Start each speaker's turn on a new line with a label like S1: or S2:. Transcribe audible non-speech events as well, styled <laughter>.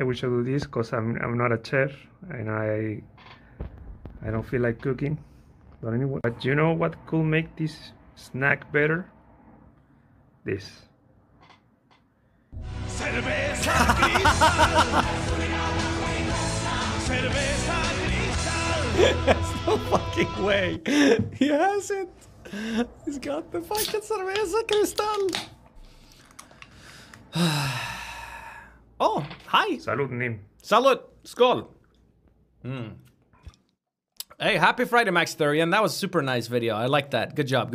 S1: I wish I do this because I'm I'm not a chef and I I don't feel like cooking. But anyway, but you know what could make this snack better? This.
S2: Cerveza cristal. <laughs> Cerveza.
S3: There's no fucking way. He has it. He's got the fucking cerveza cristal. <sighs> <sighs> <sighs> hi.
S1: Salud, Nymn.
S3: Salud. Skål. Mm. Hey, happy Friday, Max Thurian. That was a super nice video. I like that. Good job.